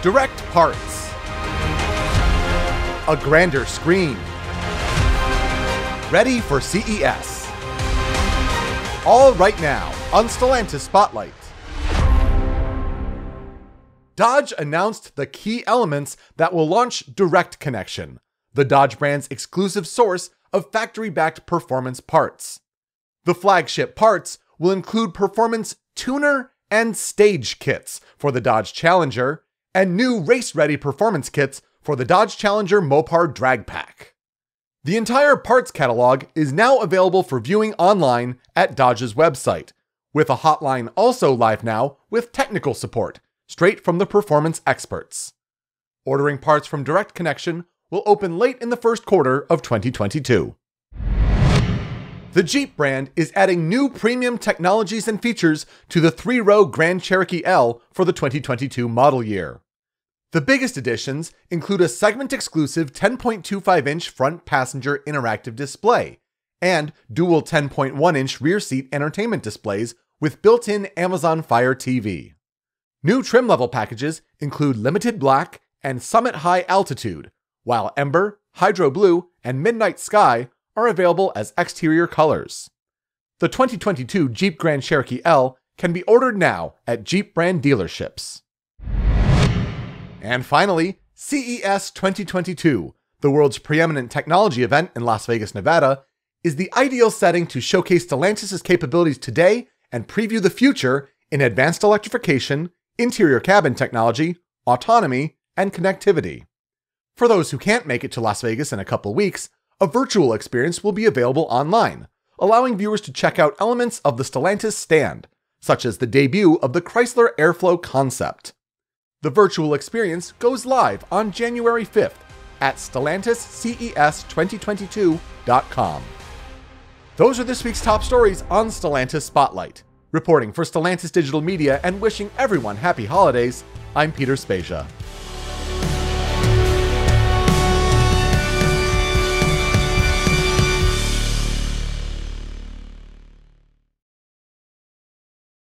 direct parts, a grander screen, ready for CES. All right now on Stellantis Spotlight. Dodge announced the key elements that will launch Direct Connection, the Dodge brand's exclusive source of factory backed performance parts. The flagship parts will include performance tuner and stage kits for the Dodge Challenger, and new race ready performance kits for the Dodge Challenger Mopar Drag Pack. The entire parts catalog is now available for viewing online at Dodge's website, with a hotline also live now with technical support, straight from the performance experts. Ordering parts from Direct Connection will open late in the first quarter of 2022. The Jeep brand is adding new premium technologies and features to the three row Grand Cherokee L for the 2022 model year. The biggest additions include a segment exclusive 10.25 inch front passenger interactive display and dual 10.1 inch rear seat entertainment displays with built in Amazon Fire TV. New trim level packages include Limited Black and Summit High Altitude, while Ember, Hydro Blue, and Midnight Sky are available as exterior colors. The 2022 Jeep Grand Cherokee L can be ordered now at Jeep brand dealerships. And finally, CES 2022, the world's preeminent technology event in Las Vegas, Nevada, is the ideal setting to showcase Stellantis' capabilities today and preview the future in advanced electrification, interior cabin technology, autonomy, and connectivity. For those who can't make it to Las Vegas in a couple weeks, a virtual experience will be available online, allowing viewers to check out elements of the Stellantis stand, such as the debut of the Chrysler Airflow concept. The virtual experience goes live on January 5th at StellantisCES2022.com. Those are this week's top stories on Stellantis Spotlight. Reporting for Stellantis Digital Media and wishing everyone happy holidays, I'm Peter Spezia.